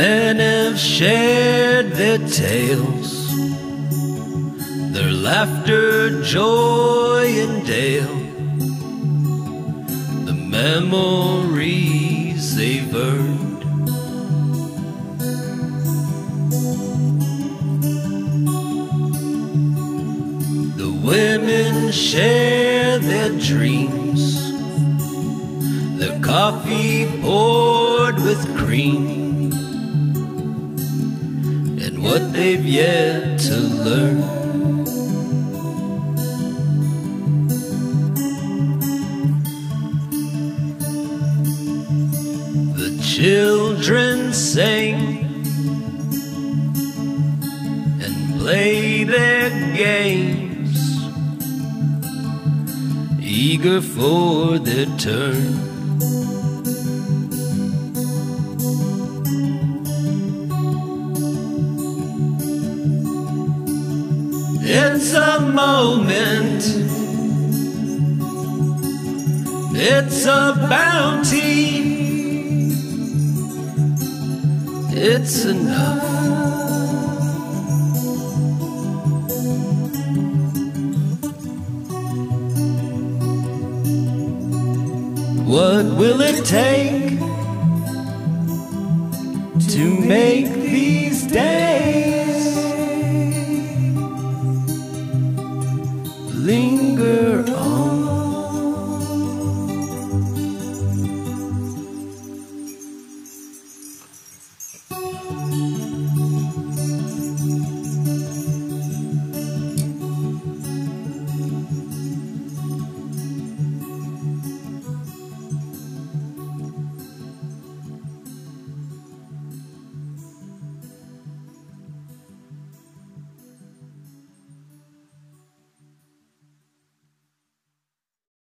men have shared their tales, their laughter, joy, and dale, the memories they've earned. The women share their dreams, their coffee poured with cream, what they've yet to learn. The children sing and play their games, eager for their turn. It's a moment. It's a bounty. It's enough. What will it take to make these days